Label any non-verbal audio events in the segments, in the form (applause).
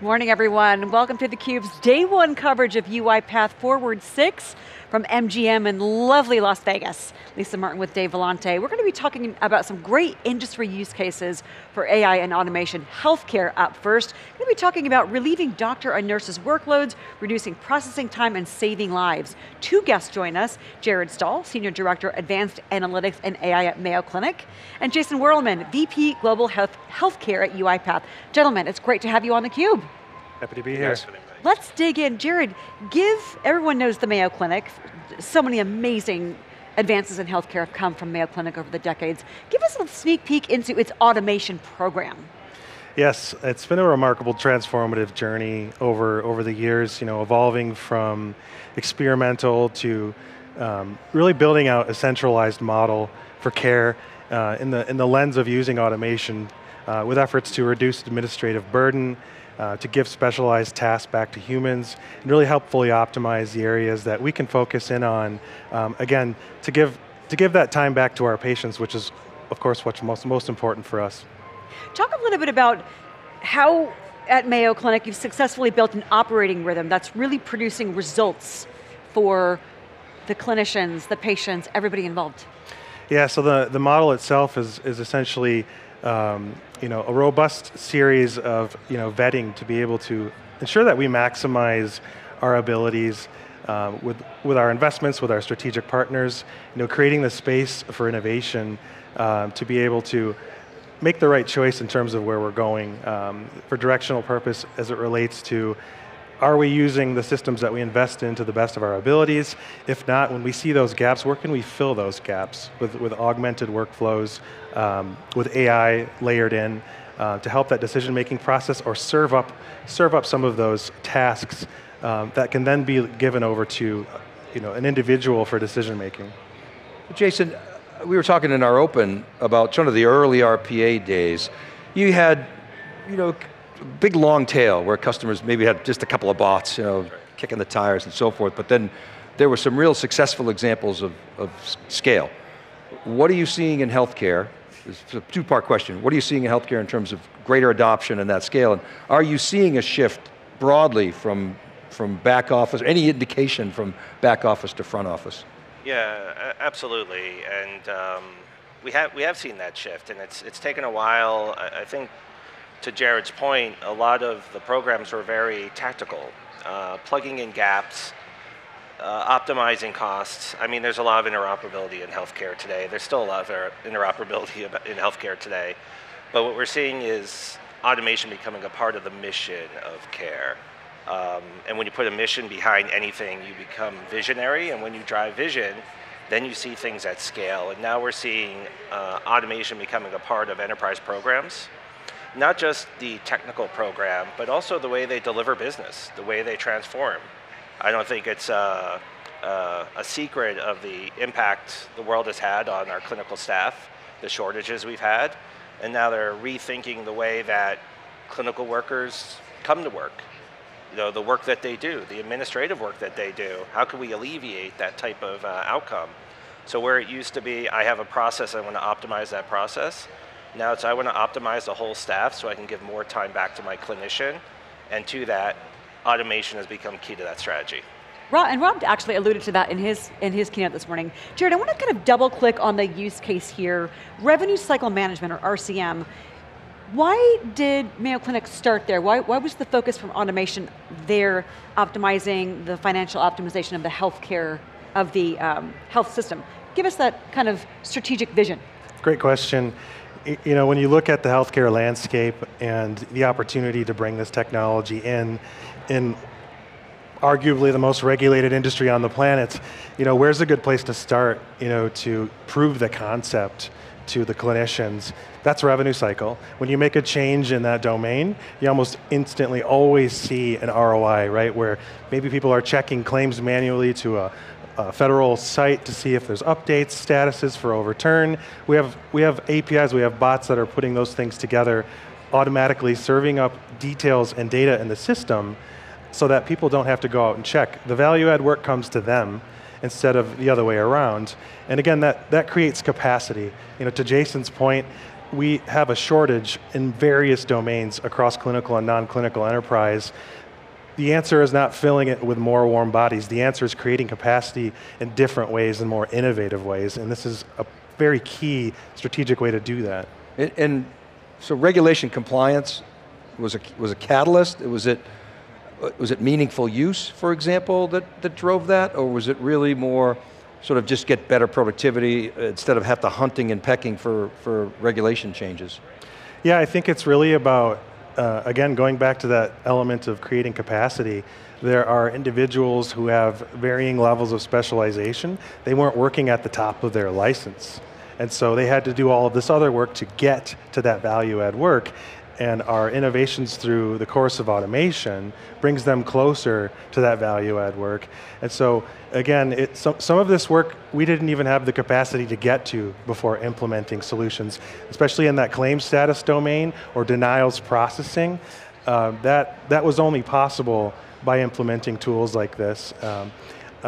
Morning everyone, welcome to theCUBE's day one coverage of UiPath Forward 6 from MGM in lovely Las Vegas. Lisa Martin with Dave Vellante. We're going to be talking about some great industry use cases for AI and automation. Healthcare up first. We're going to be talking about relieving doctor and nurses' workloads, reducing processing time and saving lives. Two guests join us, Jared Staal, Senior Director, Advanced Analytics and AI at Mayo Clinic, and Jason Warrelmann, VP Global Health Healthcare at UiPath. Gentlemen, it's great to have you on theCUBE. Happy to be here. Let's dig in. Jared, give, everyone knows the Mayo Clinic, so many amazing advances in healthcare have come from Mayo Clinic over the decades. Give us a sneak peek into its automation program. Yes, it's been a remarkable transformative journey over, over the years, you know, evolving from experimental to um, really building out a centralized model for care uh, in, the, in the lens of using automation uh, with efforts to reduce administrative burden, uh, to give specialized tasks back to humans, and really help fully optimize the areas that we can focus in on, um, again, to give, to give that time back to our patients, which is, of course, what's most, most important for us. Talk a little bit about how at Mayo Clinic you've successfully built an operating rhythm that's really producing results for the clinicians, the patients, everybody involved. Yeah, so the, the model itself is, is essentially um, you know, a robust series of you know, vetting to be able to ensure that we maximize our abilities uh, with, with our investments, with our strategic partners, you know, creating the space for innovation uh, to be able to make the right choice in terms of where we're going um, for directional purpose as it relates to are we using the systems that we invest in to the best of our abilities? If not, when we see those gaps, where can we fill those gaps with, with augmented workflows, um, with AI layered in uh, to help that decision-making process or serve up, serve up some of those tasks um, that can then be given over to you know, an individual for decision-making. Jason, we were talking in our open about some of the early RPA days. You had, you know, big long tail where customers maybe had just a couple of bots, you know, kicking the tires and so forth, but then there were some real successful examples of, of scale. What are you seeing in healthcare? It's a two-part question. What are you seeing in healthcare in terms of greater adoption and that scale? And are you seeing a shift broadly from, from back office, any indication from back office to front office? Yeah, absolutely. And um, we, have, we have seen that shift, and it's, it's taken a while. I, I think to Jared's point, a lot of the programs were very tactical, uh, plugging in gaps, uh, optimizing costs. I mean, there's a lot of interoperability in healthcare today. There's still a lot of interoperability (laughs) in healthcare today. But what we're seeing is automation becoming a part of the mission of care. Um, and when you put a mission behind anything, you become visionary. And when you drive vision, then you see things at scale. And now we're seeing uh, automation becoming a part of enterprise programs not just the technical program, but also the way they deliver business, the way they transform. I don't think it's a, a, a, secret of the impact the world has had on our clinical staff, the shortages we've had, and now they're rethinking the way that clinical workers come to work. You know, the work that they do, the administrative work that they do, how can we alleviate that type of uh, outcome? So where it used to be, I have a process, I want to optimize that process, now it's I want to optimize the whole staff so I can give more time back to my clinician. And to that, automation has become key to that strategy. Rob, and Rob actually alluded to that in his, in his keynote this morning. Jared, I want to kind of double click on the use case here. Revenue cycle management, or RCM. Why did Mayo Clinic start there? Why, why was the focus from automation there, optimizing the financial optimization of the healthcare, of the um, health system? Give us that kind of strategic vision. Great question you know, when you look at the healthcare landscape and the opportunity to bring this technology in, in arguably the most regulated industry on the planet, you know, where's a good place to start, you know, to prove the concept to the clinicians? That's revenue cycle. When you make a change in that domain, you almost instantly always see an ROI, right? Where maybe people are checking claims manually to a, a federal site to see if there's updates, statuses for overturn. We have, we have APIs, we have bots that are putting those things together, automatically serving up details and data in the system so that people don't have to go out and check. The value add work comes to them instead of the other way around. And again, that, that creates capacity. You know, to Jason's point, we have a shortage in various domains across clinical and non-clinical enterprise. The answer is not filling it with more warm bodies. The answer is creating capacity in different ways and more innovative ways, and this is a very key strategic way to do that. And, and so regulation compliance was a, was a catalyst? Was it, was it meaningful use, for example, that, that drove that? Or was it really more sort of just get better productivity instead of have to hunting and pecking for, for regulation changes? Yeah, I think it's really about, uh, again, going back to that element of creating capacity. There are individuals who have varying levels of specialization. They weren't working at the top of their license. And so they had to do all of this other work to get to that value add work and our innovations through the course of automation brings them closer to that value add work. And so again, it, some, some of this work we didn't even have the capacity to get to before implementing solutions, especially in that claim status domain or denials processing. Uh, that, that was only possible by implementing tools like this. Um,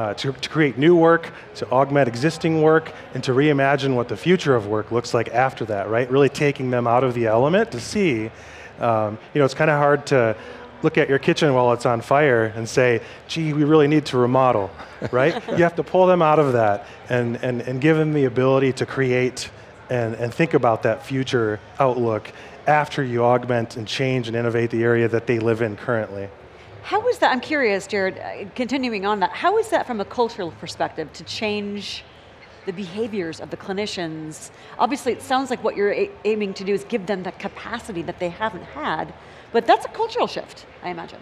uh, to, to, create new work, to augment existing work, and to reimagine what the future of work looks like after that, right? Really taking them out of the element to see, um, you know, it's kind of hard to look at your kitchen while it's on fire and say, gee, we really need to remodel, (laughs) right? you have to pull them out of that and, and, and give them the ability to create and, and think about that future outlook after you augment and change and innovate the area that they live in currently. How is that, I'm curious, Jared, uh, continuing on that, how is that from a cultural perspective to change the behaviors of the clinicians? Obviously, it sounds like what you're aiming to do is give them the capacity that they haven't had, but that's a cultural shift, I imagine.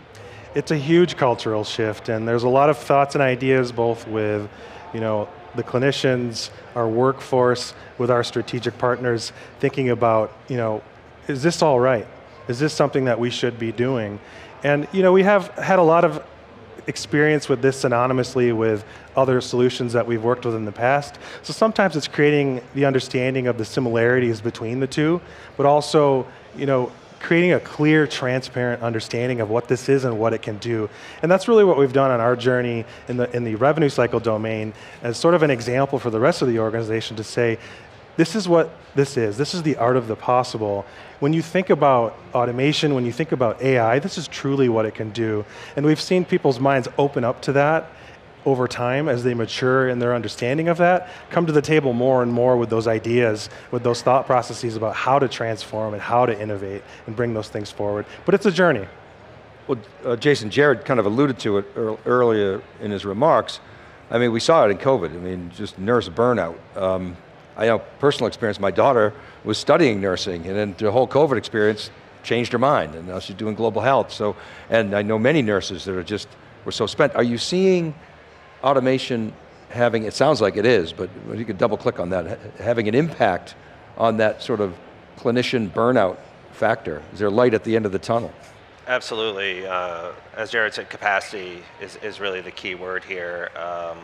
It's a huge cultural shift, and there's a lot of thoughts and ideas both with, you know, the clinicians, our workforce, with our strategic partners, thinking about, you know, is this all right? Is this something that we should be doing? And you know, we have had a lot of experience with this synonymously with other solutions that we've worked with in the past. So sometimes it's creating the understanding of the similarities between the two, but also, you know, creating a clear, transparent understanding of what this is and what it can do. And that's really what we've done on our journey in the, in the revenue cycle domain as sort of an example for the rest of the organization to say, this is what this is. This is the art of the possible. When you think about automation, when you think about AI, this is truly what it can do. And we've seen people's minds open up to that over time as they mature in their understanding of that, come to the table more and more with those ideas, with those thought processes about how to transform and how to innovate and bring those things forward. But it's a journey. Well, uh, Jason, Jared kind of alluded to it earlier in his remarks. I mean, we saw it in COVID. I mean, just nurse burnout. Um, I know personal experience, my daughter was studying nursing and then the whole COVID experience changed her mind and now she's doing global health. So, and I know many nurses that are just, were so spent. Are you seeing automation having, it sounds like it is, but you could double click on that, having an impact on that sort of clinician burnout factor? Is there light at the end of the tunnel? Absolutely. Uh, as Jared said, capacity is, is really the key word here. Um,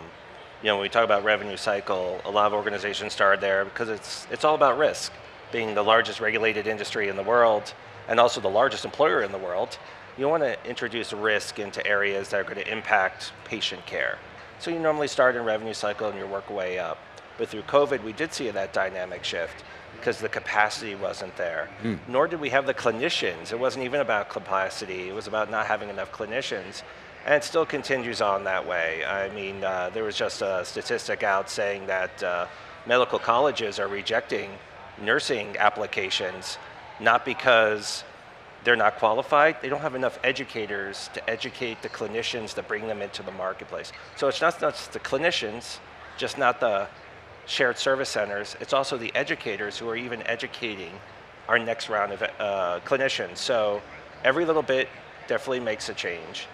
you know, when we talk about revenue cycle, a lot of organizations start there because it's, it's all about risk. Being the largest regulated industry in the world and also the largest employer in the world, you want to introduce risk into areas that are going to impact patient care. So you normally start in revenue cycle and you work way up. But through COVID, we did see that dynamic shift because the capacity wasn't there. Mm. Nor did we have the clinicians. It wasn't even about capacity, it was about not having enough clinicians and it still continues on that way. I mean, uh, there was just a statistic out saying that uh, medical colleges are rejecting nursing applications not because they're not qualified, they don't have enough educators to educate the clinicians to bring them into the marketplace. So it's not just the clinicians, just not the shared service centers, it's also the educators who are even educating our next round of uh, clinicians. So every little bit definitely makes a change.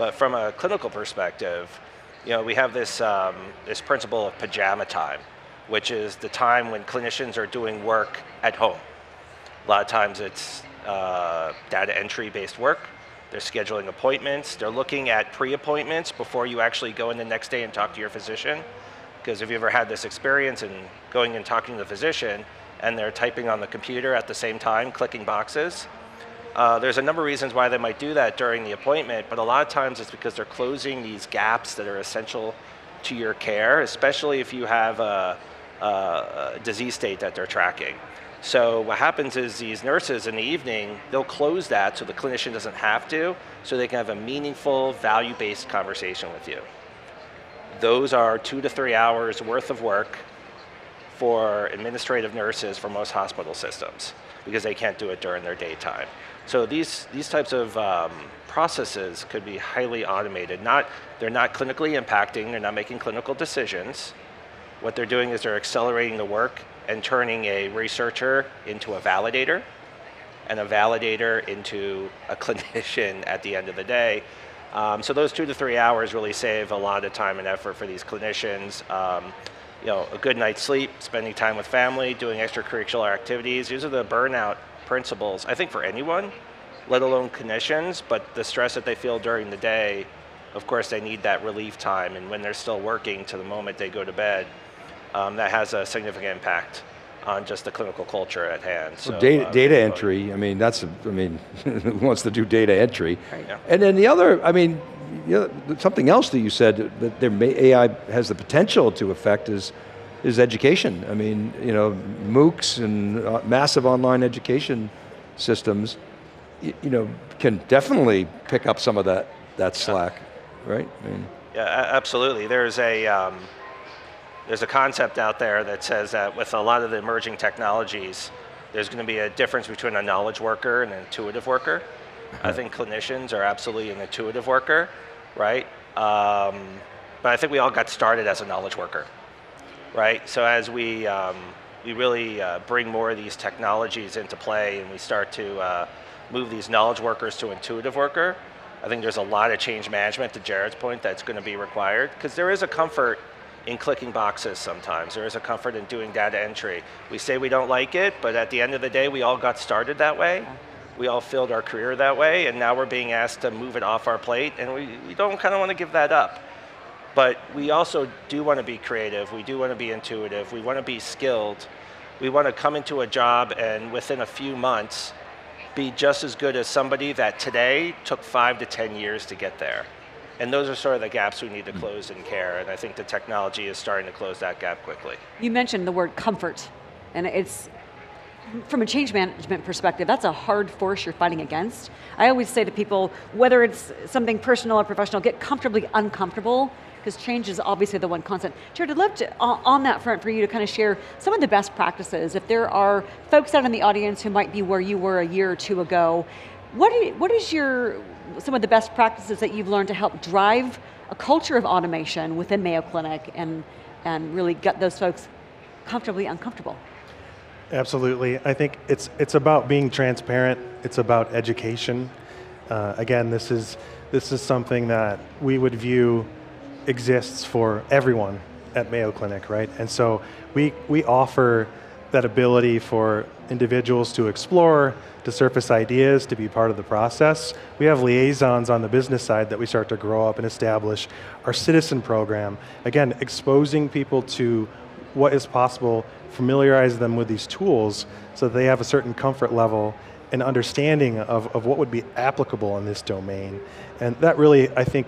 But from a clinical perspective, you know, we have this, um, this principle of pajama time, which is the time when clinicians are doing work at home. A lot of times it's uh, data entry based work. They're scheduling appointments. They're looking at pre-appointments before you actually go in the next day and talk to your physician. Because if you ever had this experience and going and talking to the physician and they're typing on the computer at the same time, clicking boxes, uh, there's a number of reasons why they might do that during the appointment, but a lot of times it's because they're closing these gaps that are essential to your care, especially if you have a, uh, disease state that they're tracking. So what happens is these nurses in the evening, they'll close that so the clinician doesn't have to, so they can have a meaningful, value-based conversation with you. Those are two to three hours worth of work for administrative nurses for most hospital systems because they can't do it during their daytime. So these, these types of um, processes could be highly automated. Not, they're not clinically impacting, they're not making clinical decisions. What they're doing is they're accelerating the work and turning a researcher into a validator and a validator into a (laughs) clinician at the end of the day. Um, so those two to three hours really save a lot of time and effort for these clinicians. Um, you know, a good night's sleep, spending time with family, doing extracurricular activities. These are the burnout principles, I think, for anyone, let alone clinicians, but the stress that they feel during the day, of course, they need that relief time. And when they're still working to the moment they go to bed, um, that has a significant impact on just the clinical culture at hand. So, data, uh, data entry, I mean, that's, a, I mean, (laughs) who wants to do data entry? Right. Yeah. And then the other, I mean, you know, something else that you said that there may, AI has the potential to affect is, is education. I mean, you know, MOOCs and uh, massive online education systems, you, you, know, can definitely pick up some of that, that slack, right? I mean, yeah, absolutely. There's a, um, there's a concept out there that says that with a lot of the emerging technologies, there's going to be a difference between a knowledge worker and an intuitive worker. I think clinicians are absolutely an intuitive worker, right? Um, but I think we all got started as a knowledge worker, right? So as we um, we really uh, bring more of these technologies into play and we start to uh, move these knowledge workers to intuitive worker, I think there's a lot of change management to Jared's point that's going to be required because there is a comfort in clicking boxes sometimes. There is a comfort in doing data entry. We say we don't like it, but at the end of the day, we all got started that way. We all filled our career that way, and now we're being asked to move it off our plate, and we, we don't kind of want to give that up. But we also do want to be creative. We do want to be intuitive. We want to be skilled. We want to come into a job and within a few months be just as good as somebody that today took five to 10 years to get there. And those are sort of the gaps we need to hmm. close in care, and I think the technology is starting to close that gap quickly. You mentioned the word comfort, and it's, from a change management perspective, that's a hard force you're fighting against. I always say to people, whether it's something personal or professional, get comfortably uncomfortable, because change is obviously the one constant. Jared, I'd love to, on that front, for you to kind of share some of the best practices. If there are folks out in the audience who might be where you were a year or two ago, what, you, what is your, some of the best practices that you've learned to help drive a culture of automation within Mayo Clinic and, and really get those folks comfortably uncomfortable? Absolutely. I think it's, it's about being transparent, it's about education. Uh, again, this is, this is something that we would view exists for everyone at Mayo Clinic, right? And so we, we offer that ability for individuals to explore, to surface ideas, to be part of the process. We have liaisons on the business side that we start to grow up and establish. Our citizen program, again, exposing people to what is possible, familiarize them with these tools so that they have a certain comfort level and understanding of, of what would be applicable in this domain. And that really, I think,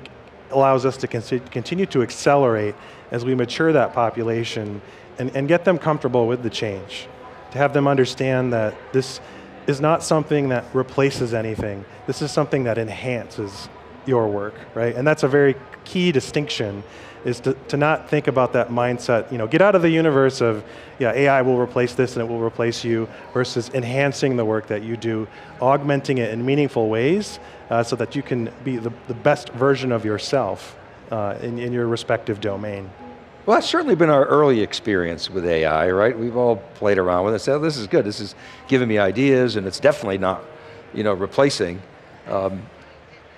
allows us to continue to accelerate as we mature that population and, and get them comfortable with the change. To have them understand that this is not something that replaces anything. This is something that enhances your work, right? And that's a very key distinction is to, to not think about that mindset, you know, get out of the universe of, yeah, AI will replace this and it will replace you, versus enhancing the work that you do, augmenting it in meaningful ways uh, so that you can be the, the best version of yourself uh, in, in your respective domain. Well, that's certainly been our early experience with AI, right? We've all played around with it, said, oh, this is good, this is giving me ideas, and it's definitely not, you know, replacing. Um,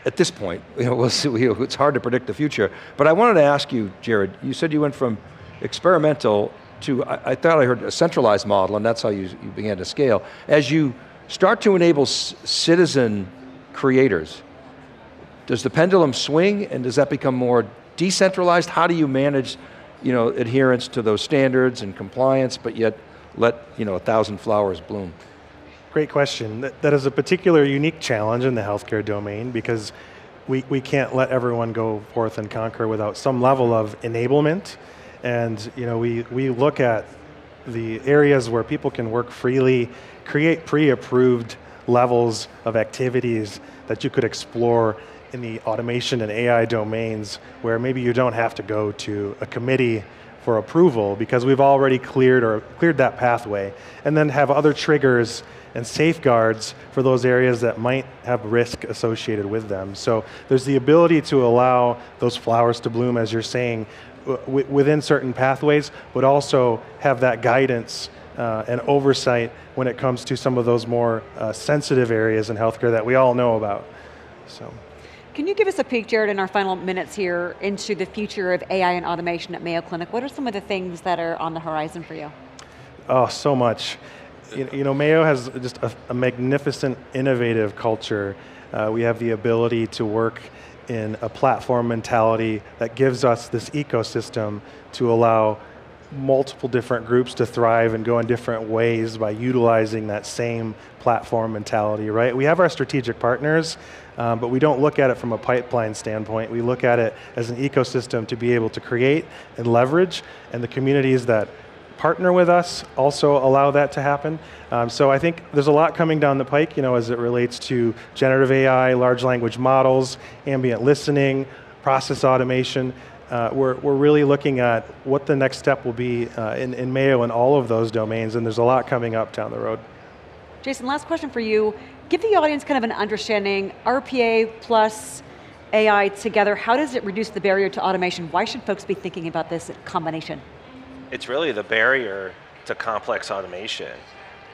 at this point, (laughs) you know, we'll see, it's hard to predict the future. But I wanted to ask you, Jared, you said you went from experimental to, I, I thought I heard a centralized model, and that's how you, you began to scale. As you start to enable citizen creators, does the pendulum swing, and does that become more decentralized? How do you manage you know, adherence to those standards and compliance, but yet let you know, a thousand flowers bloom? Great question. That, that is a particular unique challenge in the healthcare domain because we, we can't let everyone go forth and conquer without some level of enablement. And you know, we, we look at the areas where people can work freely, create pre-approved levels of activities that you could explore in the automation and AI domains where maybe you don't have to go to a committee for approval because we've already cleared or cleared that pathway and then have other triggers and safeguards for those areas that might have risk associated with them. So there's the ability to allow those flowers to bloom, as you're saying, within certain pathways, but also have that guidance uh, and oversight when it comes to some of those more uh, sensitive areas in healthcare that we all know about. So. Can you give us a peek, Jared, in our final minutes here into the future of AI and automation at Mayo Clinic? What are some of the things that are on the horizon for you? Oh, so much. You, you know, Mayo has just a, a magnificent, innovative culture. Uh, we have the ability to work in a platform mentality that gives us this ecosystem to allow multiple different groups to thrive and go in different ways by utilizing that same platform mentality, right? We have our strategic partners, um, but we don't look at it from a pipeline standpoint. We look at it as an ecosystem to be able to create and leverage, and the communities that partner with us also allow that to happen. Um, so I think there's a lot coming down the pike, you know, as it relates to generative AI, large language models, ambient listening, process automation. Uh, we're, we're really looking at what the next step will be uh, in, in Mayo and all of those domains, and there's a lot coming up down the road. Jason, last question for you. Give the audience kind of an understanding, RPA plus AI together, how does it reduce the barrier to automation? Why should folks be thinking about this combination? it's really the barrier to complex automation.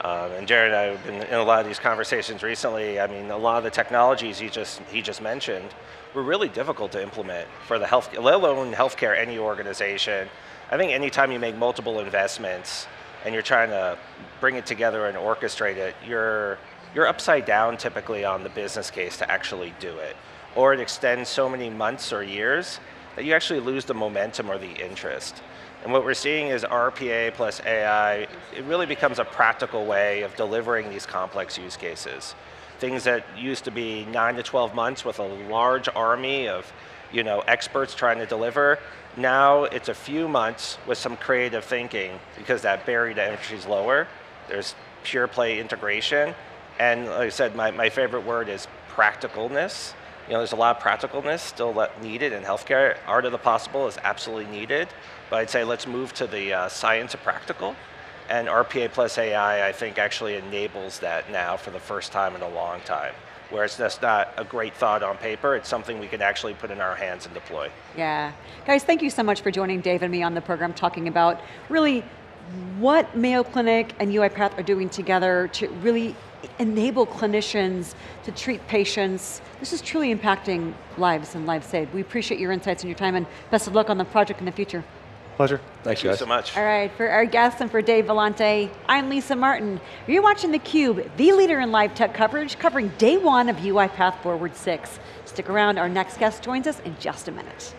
Um, and Jared and I have been in a lot of these conversations recently. I mean, a lot of the technologies he just he just mentioned were really difficult to implement for the health, let alone healthcare, any organization. I think anytime you make multiple investments and you're trying to bring it together and orchestrate it, you're you're upside down typically on the business case to actually do it, or it extends so many months or years that you actually lose the momentum or the interest. And what we're seeing is RPA plus AI, it really becomes a practical way of delivering these complex use cases. Things that used to be nine to 12 months with a large army of you know, experts trying to deliver, now it's a few months with some creative thinking because that barrier to entry is lower. There's pure play integration. And like I said, my, my favorite word is practicalness. You know, there's a lot of practicalness still needed in healthcare. Art of the possible is absolutely needed. But I'd say let's move to the uh, science of practical. And RPA plus AI, I think, actually enables that now for the first time in a long time. Where it's just not a great thought on paper, it's something we can actually put in our hands and deploy. Yeah. Guys, thank you so much for joining Dave and me on the program talking about really what Mayo Clinic and UiPath are doing together to really enable clinicians to treat patients. This is truly impacting lives and lives saved. We appreciate your insights and your time and best of luck on the project in the future. Pleasure. Thanks, Thank guys. you so much. All right, for our guests and for Dave Vellante, I'm Lisa Martin. You're watching theCUBE, the leader in live tech coverage, covering day one of UiPath Forward 6. Stick around, our next guest joins us in just a minute.